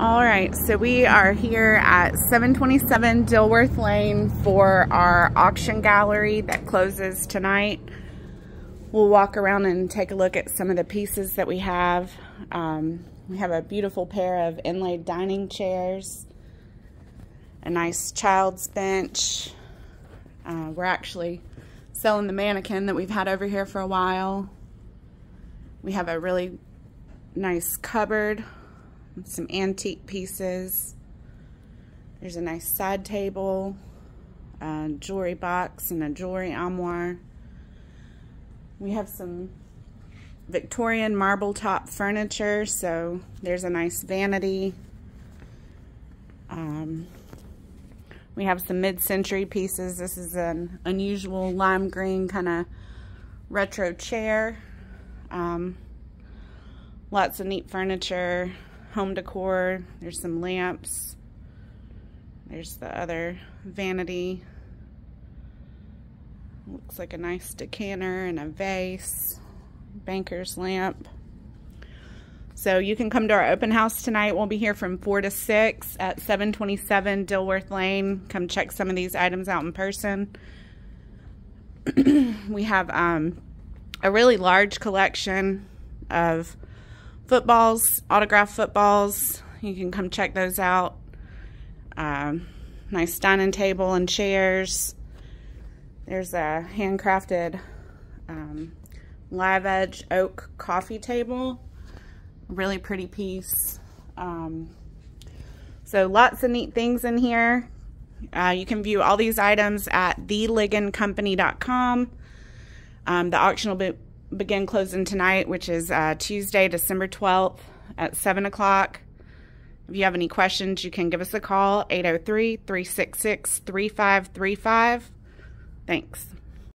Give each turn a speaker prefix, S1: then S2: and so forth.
S1: All right, so we are here at 727 Dilworth Lane for our auction gallery that closes tonight. We'll walk around and take a look at some of the pieces that we have. Um, we have a beautiful pair of inlaid dining chairs, a nice child's bench. Uh, we're actually selling the mannequin that we've had over here for a while. We have a really nice cupboard some antique pieces. There's a nice side table, a jewelry box, and a jewelry armoire. We have some Victorian marble top furniture, so there's a nice vanity. Um, we have some mid-century pieces. This is an unusual lime green kind of retro chair. Um, lots of neat furniture home decor. There's some lamps. There's the other vanity. Looks like a nice decanter and a vase. Banker's lamp. So you can come to our open house tonight. We'll be here from 4 to 6 at 727 Dilworth Lane. Come check some of these items out in person. we have um, a really large collection of footballs, autographed footballs. You can come check those out. Um, nice dining table and chairs. There's a handcrafted um, live edge oak coffee table. Really pretty piece. Um, so lots of neat things in here. Uh, you can view all these items at theligoncompany.com. Um, the auction will be begin closing tonight, which is uh, Tuesday, December 12th at 7 o'clock. If you have any questions, you can give us a call, 803 366 3535. Thanks.